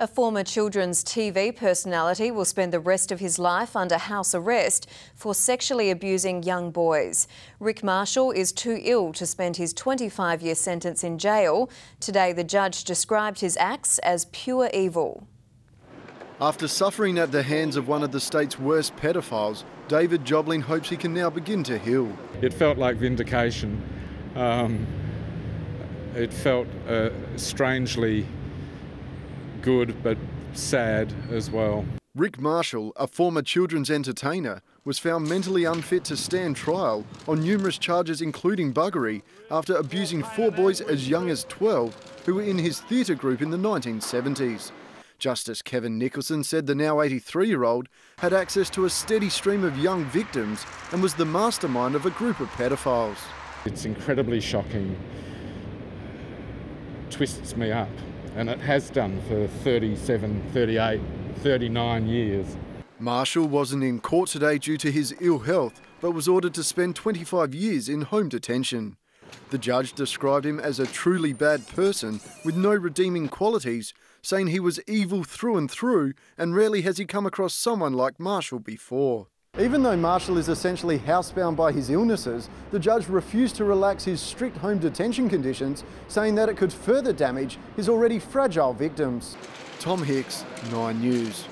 A former children's TV personality will spend the rest of his life under house arrest for sexually abusing young boys. Rick Marshall is too ill to spend his 25 year sentence in jail. Today, the judge described his acts as pure evil. After suffering at the hands of one of the state's worst pedophiles, David Jobling hopes he can now begin to heal. It felt like vindication. Um, it felt uh, strangely good but sad as well. Rick Marshall, a former children's entertainer, was found mentally unfit to stand trial on numerous charges including buggery after abusing four boys as young as 12 who were in his theatre group in the 1970s. Justice Kevin Nicholson said the now 83 year old had access to a steady stream of young victims and was the mastermind of a group of pedophiles. It's incredibly shocking, twists me up and it has done for 37, 38, 39 years. Marshall wasn't in court today due to his ill health, but was ordered to spend 25 years in home detention. The judge described him as a truly bad person with no redeeming qualities, saying he was evil through and through, and rarely has he come across someone like Marshall before. Even though Marshall is essentially housebound by his illnesses, the judge refused to relax his strict home detention conditions, saying that it could further damage his already fragile victims. Tom Hicks, 9 News.